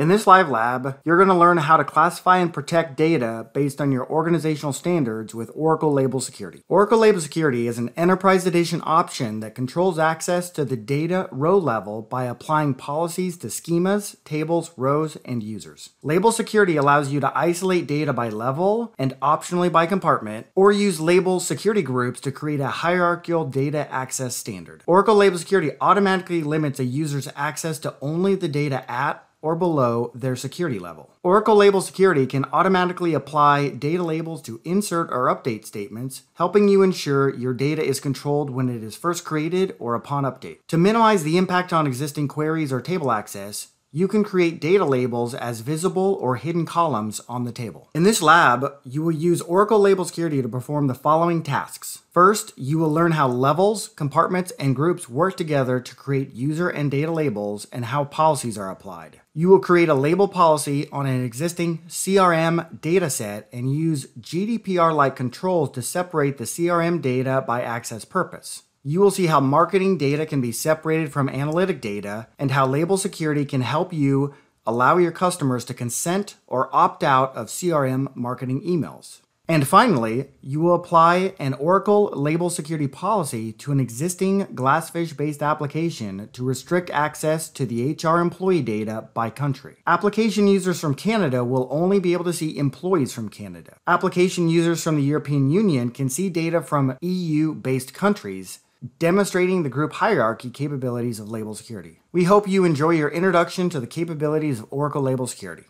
In this live lab, you're going to learn how to classify and protect data based on your organizational standards with Oracle Label Security. Oracle Label Security is an enterprise edition option that controls access to the data row level by applying policies to schemas, tables, rows, and users. Label Security allows you to isolate data by level and optionally by compartment, or use label security groups to create a hierarchical data access standard. Oracle Label Security automatically limits a user's access to only the data at or below their security level. Oracle Label Security can automatically apply data labels to insert or update statements, helping you ensure your data is controlled when it is first created or upon update. To minimize the impact on existing queries or table access, you can create data labels as visible or hidden columns on the table. In this lab, you will use Oracle Label Security to perform the following tasks. First, you will learn how levels, compartments, and groups work together to create user and data labels and how policies are applied. You will create a label policy on an existing CRM dataset and use GDPR-like controls to separate the CRM data by access purpose. You will see how marketing data can be separated from analytic data and how label security can help you allow your customers to consent or opt out of CRM marketing emails. And finally, you will apply an Oracle label security policy to an existing Glassfish based application to restrict access to the HR employee data by country. Application users from Canada will only be able to see employees from Canada. Application users from the European Union can see data from EU based countries demonstrating the group hierarchy capabilities of label security. We hope you enjoy your introduction to the capabilities of Oracle Label Security.